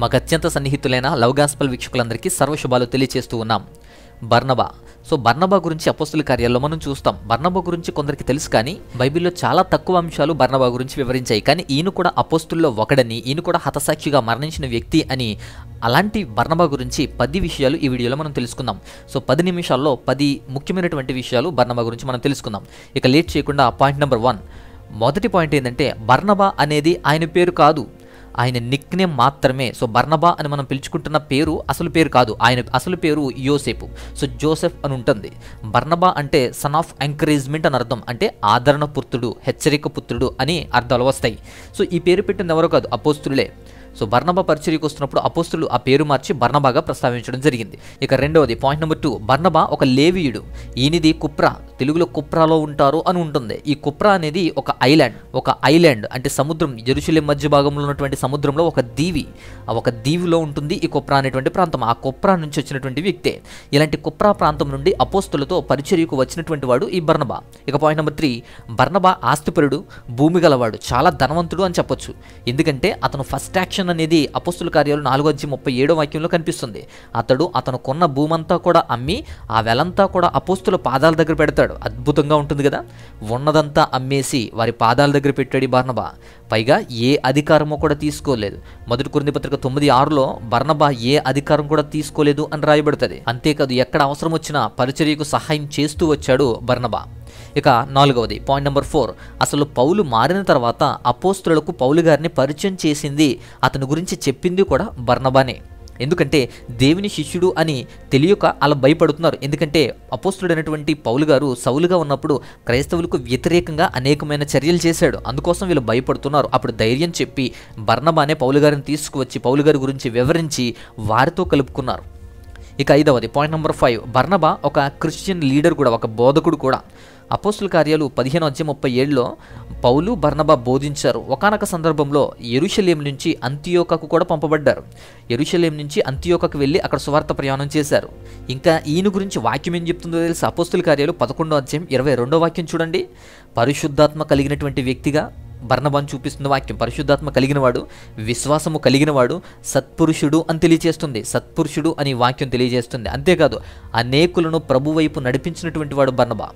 మాకు అత్యంత సన్నిహితులైన love gospel వీక్షకులందరికీ సర్వశుభాలు తెలియచేస్తూ ఉన్నాం. బర్నబా. సో బర్నబా గురించి అపోస్తుల కార్యాల్లో మనం చూస్తాం. బర్నబా గురించి కొందరికి తెలుసు కానీ బైబిల్లో చాలా తక్కువ అంశాలు బర్నబా గురించి వివరించాయి. కానీ ఈయన కూడా అపోస్తుల్లో ఒకడని ఈయన కూడా హతసాక్షిగా మరణించిన వ్యక్తి అని అలాంటి బర్నబా గురించి పది విషయాలు ఈ వీడియోలో మనం తెలుసుకుందాం. సో పది నిమిషాల్లో పది ముఖ్యమైనటువంటి విషయాలు బర్నబా గురించి మనం తెలుసుకుందాం. ఇక లేట్ చేయకుండా పాయింట్ నెంబర్ వన్. మొదటి పాయింట్ ఏంటంటే బర్నబా అనేది ఆయన పేరు కాదు. ఆయన నిక్ నేమ్ మాత్రమే. సో బర్నబా అని మనం పిలుచుకుంటున్న పేరు అసలు పేరు కాదు. ఆయన అసలు పేరు యోసేపు. సో జోసెఫ్ అని ఉంటుంది. బర్నబా అంటే సన్ ఆఫ్ ఎంకరేజ్మెంట్ అని అర్థం. అంటే ఆదరణ పుత్రుడు హెచ్చరిక పుత్రుడు అని అర్థాలు వస్తాయి. సో ఈ పేరు పెట్టింది ఎవరో కాదు? అపోస్తులే. సో బర్నబా పరిచర్యకు వస్తున్నప్పుడు అపోస్తులు ఆ పేరు మార్చి బర్ణభాగా ప్రస్తావించడం జరిగింది. ఇక రెండవది పాయింట్ నెంబర్ టూ. బర్నబా ఒక లేవీయుడు. ఈయనది కుప్రా. తెలుగులో కుప్రాలో ఉంటారు అని ఉంటుంది. ఈ కుప్రా అనేది ఒక ఐలాండ్ ఒక ఐలాండ్ అంటే సముద్రం జెరూసలేం మధ్య భాగంలో ఉన్నటువంటి సముద్రంలో ఒక దీవి. ఆ ఒక దీవిలో ఉంటుంది ఈ కుప్రా అనేటువంటి ప్రాంతం. ఆ కుప్రా నుంచి వచ్చినటువంటి వ్యక్తే. ఇలాంటి కుప్రా ప్రాంతం నుండి అపోస్తులతో పరిచర్యకు వచ్చినటువంటి వాడు ఈ బర్ణబా ఇక పాయింట్ నెంబర్ త్రీ బర్ణబా ఆస్తిపరుడు భూమి గలవాడు చాలా ధనవంతుడు అని చెప్పొచ్చు. ఎందుకంటే అతను ఫస్ట్ యాక్షన్ అనేది అపోస్తుల కార్యాలు నాలుగో వచ్చి ముప్పై ఏడో వాక్యంలో కనిపిస్తుంది. అతడు అతను కొన్న భూమంతా కూడా అమ్మి ఆ వెలంతా కూడా అపోస్తుల పాదాల దగ్గర పెడతాడు. అద్భుతంగా ఉంటుంది కదా? ఉన్నదంతా అమ్మేసి వారి పాదాల దగ్గర పెట్టాడు ఈ బర్నబా పైగా ఏ అధికారమో కూడా తీసుకోలేదు. మొదటి కొరింది పత్రిక తొమ్మిది ఆరులో బర్ణబా ఏ అధికారం కూడా తీసుకోలేదు అని రాయబడుతుంది. అంతేకాదు ఎక్కడ అవసరం వచ్చినా పరిచర్యకు సహాయం చేస్తూ వచ్చాడు బర్ణబా. ఇక నాలుగవది పాయింట్ నెంబర్ ఫోర్. అసలు పౌలు మారిన తర్వాత అపోస్తులకు పౌలు గారిని పరిచయం చేసింది అతని గురించి చెప్పింది కూడా బర్ణబానే. ఎందుకంటే దేవుని శిష్యుడు అని తెలియక అలా భయపడుతున్నారు. ఎందుకంటే అపోస్తుడైనటువంటి పౌలు గారు సౌలుగా ఉన్నప్పుడు క్రైస్తవులకు వ్యతిరేకంగా అనేకమైన చర్యలు చేశాడు. అందుకోసం వీళ్ళు భయపడుతున్నారు. అప్పుడు ధైర్యం చెప్పి బర్ణబానే పౌలు గారిని తీసుకువచ్చి పౌలు గారి గురించి వివరించి వారితో కలుపుకున్నారు. ఇక ఐదవది పాయింట్ నెంబర్ ఫైవ్. బర్ణబా ఒక క్రిస్టియన్ లీడర్ కూడా ఒక బోధకుడు కూడా. అపోస్తుల కార్యాలు పదిహేను అధ్యయ ముప్పై ఏడులో పౌలు బర్నబా బోధించారు. ఒకనొక సందర్భంలో ఎరుషలేం నుంచి అంత్యోకకు కూడా పంపబడ్డారు. ఎరుషలేం నుంచి అంత్యోకకు వెళ్ళి అక్కడ సువార్త ప్రయాణం చేశారు. ఇంకా ఈయన గురించి వాక్యం ఏం చెప్తుందో తెలిసి? అపోస్తుల కార్యాలు పదకొండో అధ్యాయం ఇరవై రెండో వాక్యం చూడండి. పరిశుద్ధాత్మ కలిగినటువంటి వ్యక్తిగా బర్ణబాన్ చూపిస్తున్న వాక్యం. పరిశుద్ధాత్మ కలిగినవాడు విశ్వాసము కలిగినవాడు సత్పురుషుడు అని తెలియజేస్తుంది. సత్పురుషుడు అని వాక్యం తెలియజేస్తుంది. అంతేకాదు అనేకులను ప్రభు వైపు నడిపించినటువంటి వాడు బర్ణబా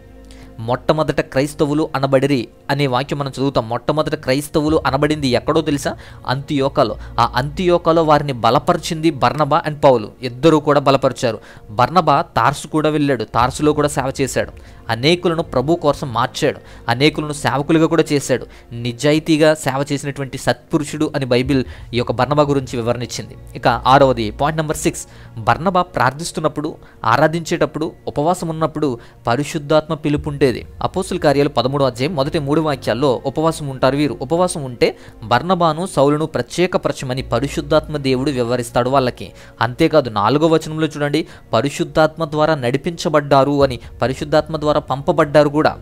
మొట్టమొదట క్రైస్తవులు అనబడిరి అనే వాక్యం మనం చదువుతాం. మొట్టమొదట క్రైస్తవులు అనబడింది ఎక్కడో తెలుసా? అంత్యోకలో. ఆ అంత్యోకలో వారిని బలపరిచింది బర్ణబా అండ్ పౌలు. ఇద్దరూ కూడా బలపరిచారు. బర్ణబా తార్సు కూడా వెళ్ళాడు. తార్సులో కూడా సేవ చేశాడు. అనేకులను ప్రభు కోసం మార్చాడు. అనేకులను సేవకులుగా కూడా చేశాడు. నిజాయితీగా సేవ చేసినటువంటి సత్పురుషుడు అని బైబిల్ ఈ యొక్క బర్ణబా గురించి వివరణ ఇచ్చింది ఇక ఆరవది పాయింట్ నెంబర్ సిక్స్. బర్ణబా ప్రార్థిస్తున్నప్పుడు ఆరాధించేటప్పుడు ఉపవాసం ఉన్నప్పుడు పరిశుద్ధాత్మ పిలుపుంటే ఉండేది అపోసుల కార్యాలు పదమూడు అధ్యాయం మొదటి మూడు వాక్యాల్లో ఉపవాసం ఉంటారు వీరు. ఉపవాసం ఉంటే బర్ణబాను సౌలును ప్రత్యేకపరచమని పరిశుద్ధాత్మ దేవుడు వివరిస్తాడు వాళ్ళకి. అంతేకాదు నాలుగో వచనంలో చూడండి పరిశుద్ధాత్మ ద్వారా నడిపించబడ్డారు అని పరిశుద్ధాత్మ ద్వారా పంపబడ్డారు కూడా.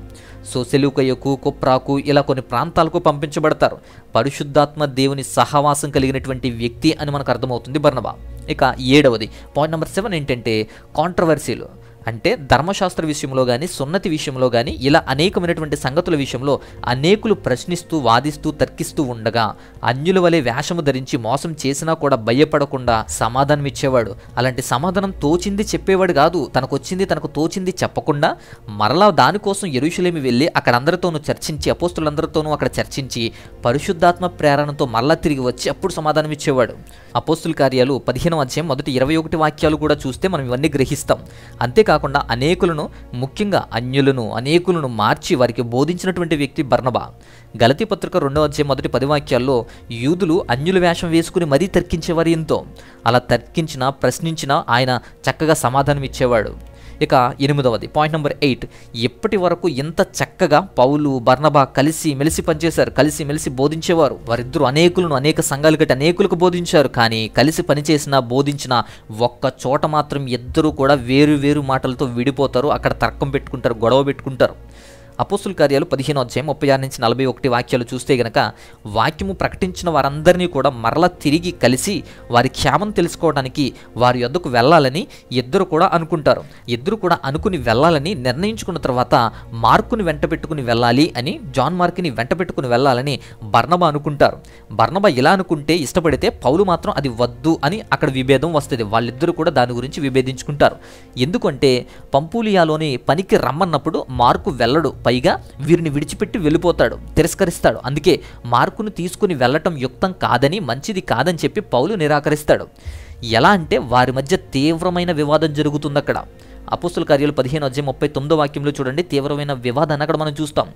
సో సెలుకయ్యకు కుప్రాకు ఇలా కొన్ని ప్రాంతాలకు పంపించబడతారు. పరిశుద్ధాత్మ దేవుని సహవాసం కలిగినటువంటి వ్యక్తి అని మనకు అర్థమవుతుంది బర్ణబా ఇక ఏడవది. పాయింట్ నెంబర్ సెవెన్ ఏంటంటే కాంట్రవర్సీలు అంటే ధర్మశాస్త్ర విషయంలో కానీ సున్నతి విషయంలో కానీ ఇలా అనేకమైనటువంటి సంగతుల విషయంలో అనేకులు ప్రశ్నిస్తూ వాదిస్తూ తర్కిస్తూ ఉండగా అన్యుల వలె వేషము ధరించి మోసం చేసినా కూడా భయపడకుండా సమాధానం ఇచ్చేవాడు. అలాంటి సమాధానం తోచింది చెప్పేవాడు కాదు. తనకు వచ్చింది తనకు తోచింది చెప్పకుండా మరలా దానికోసం ఎరుషులేమి వెళ్ళి అక్కడ అందరితోనూ చర్చించి అపోస్తులందరితోనూ అక్కడ చర్చించి పరిశుద్ధాత్మ ప్రేరణతో మరలా తిరిగి వచ్చి అప్పుడు సమాధానం ఇచ్చేవాడు. అపోస్తుల కార్యాలు పదిహేను అధ్యాయం మొదటి ఇరవై ఒకటి వాక్యాలు కూడా చూస్తే మనం ఇవన్నీ గ్రహిస్తాం. అంతేకాకుండా అనేకులను ముఖ్యంగా అన్యులను అనేకులను మార్చి వారికి బోధించినటువంటి వ్యక్తి బర్ణబా గలతి పత్రిక రెండవ అధ్యాయం మొదటి పది వాక్యాల్లో యూదులు అన్యుల వేషం వేసుకుని మరీ తర్కించేవారు ఎంతో. అలా తర్కించినా ప్రశ్నించినా ఆయన చక్కగా సమాధానం ఇచ్చేవాడు ఇక ఎనిమిదవది. పాయింట్ నెంబర్ ఎయిట్ ఎప్పటి వరకు ఎంత చక్కగా పౌలు బర్ణబా కలిసి మెలిసి పనిచేశారు? కలిసి మెలిసి బోధించేవారు? వారిద్దరూ అనేకులను అనేక సంఘాలు కట్టి అనేకులకు బోధించారు. కానీ కలిసి పనిచేసిన బోధించిన ఒక్క చోట మాత్రం ఇద్దరూ కూడా వేరు వేరు మాటలతో విడిపోతారు. అక్కడ తర్కం పెట్టుకుంటారు గొడవ పెట్టుకుంటారు. అపోస్తుల కార్యాలు పదిహేను అధ్యాయం ముప్పై ఆరు నుంచి నలభై ఒకటి వాక్యాలు చూస్తే గనక వాక్యము ప్రకటించిన వారందరినీ కూడా మరలా తిరిగి కలిసి వారి క్షేమం తెలుసుకోవడానికి వారి యొద్దకు వెళ్ళాలని ఇద్దరు కూడా అనుకుంటారు. ఇద్దరు కూడా అనుకుని వెళ్ళాలని నిర్ణయించుకున్న తర్వాత మార్కుని వెంట పెట్టుకుని వెళ్ళాలి అని జాన్ మార్క్ని వెంట పెట్టుకుని వెళ్ళాలని బర్ణబ అనుకుంటారు. బర్ణబ ఇలా అనుకుంటే ఇష్టపడితే పౌలు మాత్రం అది వద్దు అని అక్కడ విభేదం వస్తుంది. వాళ్ళిద్దరూ కూడా దాని గురించి విభేదించుకుంటారు. ఎందుకంటే పంపూలియాలోని పనికి రమ్మన్నప్పుడు మార్కు వెళ్ళడు. పైగా వీరిని విడిచిపెట్టి వెళ్ళిపోతాడు తిరస్కరిస్తాడు. అందుకే మార్కును తీసుకుని వెళ్ళటం యుక్తం కాదని మంచిది కాదని చెప్పి పౌలు నిరాకరిస్తాడు. ఎలా అంటే వారి మధ్య తీవ్రమైన వివాదం జరుగుతుంది అక్కడ అపుస్తుల కార్యాలు పదిహేను అధ్యాయం ముప్పై తొమ్మిదో వాక్యంలో చూడండి తీవ్రమైన వివాదాన్ని అక్కడ మనం చూస్తాం.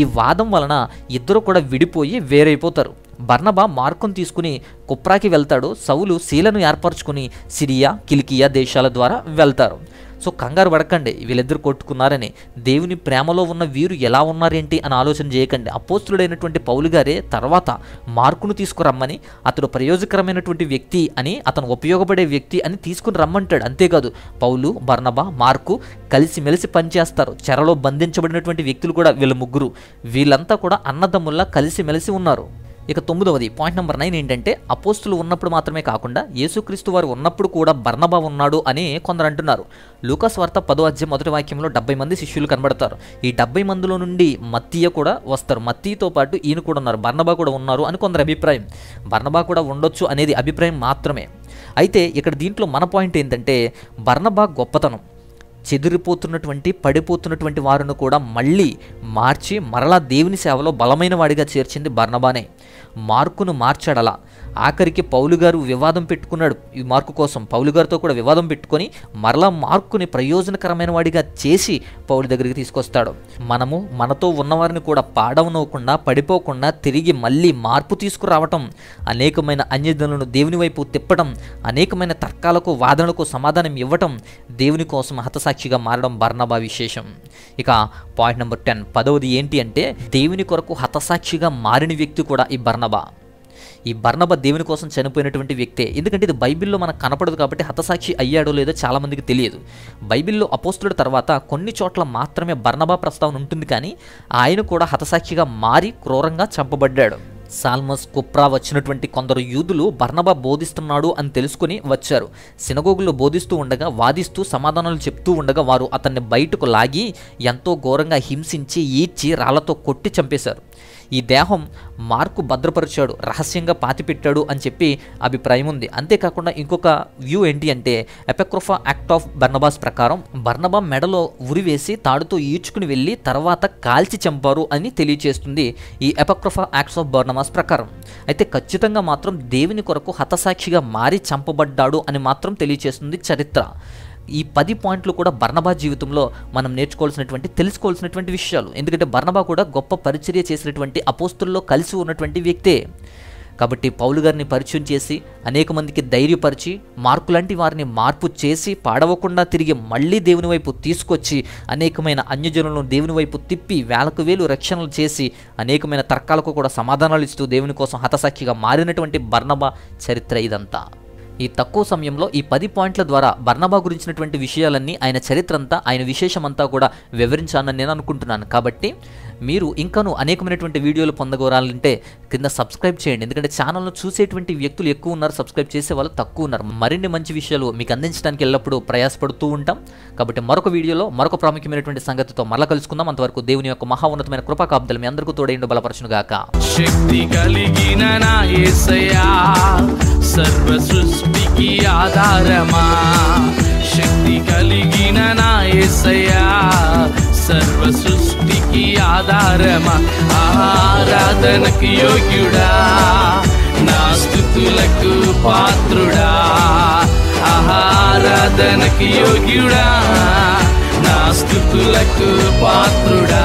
ఈ వాదం వలన ఇద్దరు కూడా విడిపోయి వేరైపోతారు. బర్ణబా మార్కును తీసుకుని కుప్రాకి వెళ్తాడు సౌలు శీలను ఏర్పరచుకుని సిరియా కిలికియా దేశాల ద్వారా వెళ్తారు. సో కంగారు పడకండి వీళ్ళిద్దరు కొట్టుకున్నారని. దేవుని ప్రేమలో ఉన్న వీరు ఎలా ఉన్నారేంటి అని ఆలోచన చేయకండి. అపోస్తుడైనటువంటి పౌలు గారే తర్వాత మార్కును తీసుకురమ్మని అతడు ప్రయోజకరమైనటువంటి వ్యక్తి అని అతను ఉపయోగపడే వ్యక్తి అని తీసుకుని రమ్మంటాడు. అంతేకాదు పౌలు బర్నబా మార్కు కలిసిమెలిసి పనిచేస్తారు. చెరలో బంధించబడినటువంటి వ్యక్తులు కూడా వీళ్ళ ముగ్గురు. వీళ్ళంతా కూడా అన్నదమ్ముల్లా కలిసిమెలిసి ఉన్నారు. ఇక తొమ్మిదవది పాయింట్ నెంబర్ నైన్ ఏంటంటే అపోస్తులు ఉన్నప్పుడు మాత్రమే కాకుండా యేసుక్రీస్తు వారు ఉన్నప్పుడు కూడా బర్ణబా ఉన్నాడు అని కొందరు అంటున్నారు. లూకాస్ వార్త పదో అధ్యాయం మొదటి వాక్యంలో డెబ్బై మంది శిష్యులు కనబడతారు. ఈ డెబ్బై మందిలో నుండి మత్తీయ కూడా వస్తారు. మత్తీతో పాటు ఈయన కూడా ఉన్నారు. బర్ణబా కూడా ఉన్నారు అని కొందరు అభిప్రాయం. బర్ణబా కూడా ఉండొచ్చు అనేది అభిప్రాయం మాత్రమే. అయితే ఇక్కడ దీంట్లో మన పాయింట్ ఏంటంటే బర్ణబా గొప్పతనం. చెదిరిపోతున్నటువంటి పడిపోతున్నటువంటి వారును కూడా మళ్ళీ మార్చి మరలా దేవుని సేవలో బలమైన వాడిగా చేర్చింది బర్ణబానే మార్కును మార్చాడలా. ఆఖరికి పౌలు గారు వివాదం పెట్టుకున్నాడు. ఈ మార్కు కోసం పౌలు గారితో కూడా వివాదం పెట్టుకొని మరలా మార్కుని ప్రయోజనకరమైన వాడిగా చేసి పౌలు దగ్గరికి తీసుకొస్తాడు. మనము మనతో ఉన్నవారిని కూడా పాడవనవ్వకుండా పడిపోకుండా తిరిగి మళ్ళీ మార్పు తీసుకురావటం అనేకమైన అన్యజనులను దేవుని వైపు తిప్పటం అనేకమైన తర్కాలకు వాదనలకు సమాధానం ఇవ్వటం దేవుని కోసం హతసాక్షిగా మారడం బర్ణబా విశేషం. ఇక పాయింట్ నెంబర్ టెన్. పదవది ఏంటి అంటే దేవుని కొరకు హతసాక్షిగా మారిన వ్యక్తి కూడా ఈ బర్ణబా ఈ బర్ణబ దేవుని కోసం చనిపోయినటువంటి వ్యక్తే. ఎందుకంటే ఇది బైబిల్లో మనకు కనపడదు కాబట్టి హతసాక్షి అయ్యాడో లేదో చాలామందికి తెలియదు. బైబిల్లో అపోస్తుల తర్వాత కొన్ని చోట్ల మాత్రమే బర్ణబా ప్రస్తావన ఉంటుంది కానీ ఆయన కూడా హతసాక్షిగా మారి క్రూరంగా చంపబడ్డాడు. సాల్మస్ కుప్రా వచ్చినటువంటి కొందరు యూదులు బర్ణబా బోధిస్తున్నాడు అని తెలుసుకుని వచ్చారు. సినగోగుల్లో బోధిస్తూ ఉండగా వాదిస్తూ సమాధానాలు చెప్తూ ఉండగా వారు అతన్ని బయటకు లాగి ఎంతో ఘోరంగా హింసించి ఈడ్చి రాళ్ళతో కొట్టి చంపేశారు. ఈ దేహం మార్కు భద్రపరిచాడు రహస్యంగా పాతిపెట్టాడు అని చెప్పి అభిప్రాయం ఉంది. అంతేకాకుండా ఇంకొక వ్యూ ఏంటి అంటే ఎపెక్రోఫా యాక్ట్ ఆఫ్ బర్నబాస్ ప్రకారం బర్నబా మెడలో ఉరివేసి తాడుతో ఈడ్చుకుని వెళ్ళి తర్వాత కాల్చి చంపారు అని తెలియచేస్తుంది ఈ ఎపక్రోఫా యాక్ట్స్ ఆఫ్ బర్నబాస్ ప్రకారం. అయితే ఖచ్చితంగా మాత్రం దేవుని కొరకు హతసాక్షిగా మారి చంపబడ్డాడు అని మాత్రం తెలియచేస్తుంది చరిత్ర. ఈ పది పాయింట్లు కూడా బర్ణబా జీవితంలో మనం నేర్చుకోవాల్సినటువంటి తెలుసుకోవాల్సినటువంటి విషయాలు. ఎందుకంటే బర్ణబా కూడా గొప్ప పరిచర్య చేసినటువంటి అపోస్తుల్లో కలిసి ఉన్నటువంటి వ్యక్తే. కాబట్టి పౌలు గారిని పరిచయం చేసి అనేక మందికి ధైర్యపరిచి మార్కు లాంటి వారిని మార్పు చేసి పాడవకుండా తిరిగి మళ్ళీ దేవుని వైపు తీసుకొచ్చి అనేకమైన అన్యజనులను దేవుని వైపు తిప్పి వేలకు వేలు రక్షణలు చేసి అనేకమైన తర్కాలకు కూడా సమాధానాలు ఇస్తూ దేవుని కోసం హతసాక్షిగా మారినటువంటి బర్ణబ చరిత్ర ఇదంతా. ఈ తక్కువ సమయంలో ఈ పది పాయింట్ల ద్వారా బర్నబా గురించినటువంటి విషయాలన్నీ ఆయన చరిత్రంతా ఆయన విశేషమంతా కూడా వివరించానని నేను అనుకుంటున్నాను. కాబట్టి మీరు ఇంకాను అనేకమైనటువంటి వీడియోలు పొందగోరాలంటే కింద సబ్స్క్రైబ్ చేయండి. ఎందుకంటే ఛానల్ను చూసేటువంటి వ్యక్తులు ఎక్కువ ఉన్నారు సబ్స్క్రైబ్ చేసే వాళ్ళు తక్కువ ఉన్నారు. మరిన్ని మంచి విషయాలు మీకు అందించడానికి ఎల్లప్పుడూ ప్రయాసపడుతూ ఉంటాం. కాబట్టి మరొక వీడియోలో మరొక ప్రాముఖ్యమైనటువంటి సంగతితో మరలా కలుసుకుందాం. అంతవరకు దేవుని యొక్క మహా ఉన్నతమైన కృపాకాబ్దలు మీ అందరికీ తోడైండు బలపరచునుగాక. శక్తి కలిగిన నా సర్వ సృష్టికి ఆధారమా? శక్తి కలిగిన నా యేసయ్యా సర్వ సృష్టికి ఆధారమా? ఆరాధనకు యోగ్యుడా నా స్థుతులకు పాత్రుడా. ఆరాధనకు యోగ్యుడా నా స్థుతులకు పాత్రుడా.